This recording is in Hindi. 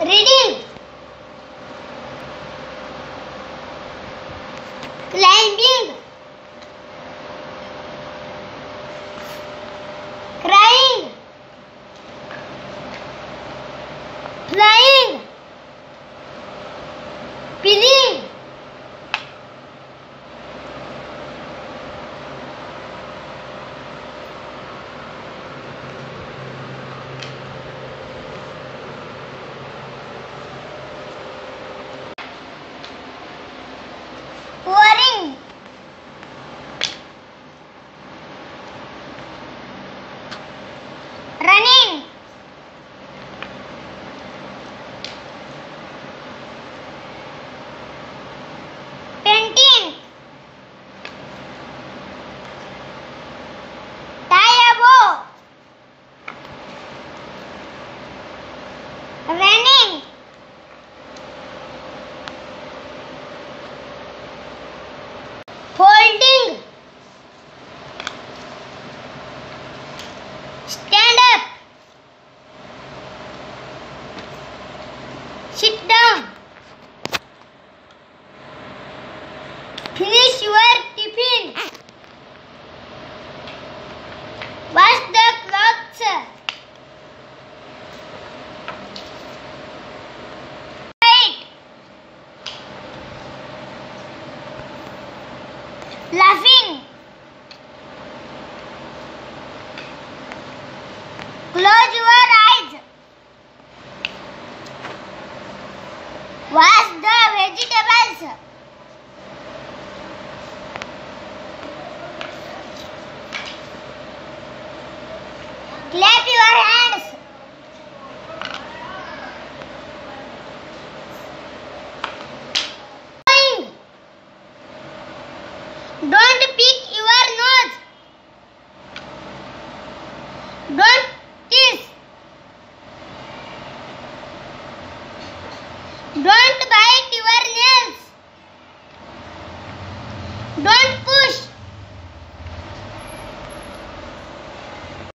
Reading. Laughing. Close your eyes. Wash the vegetables. Don't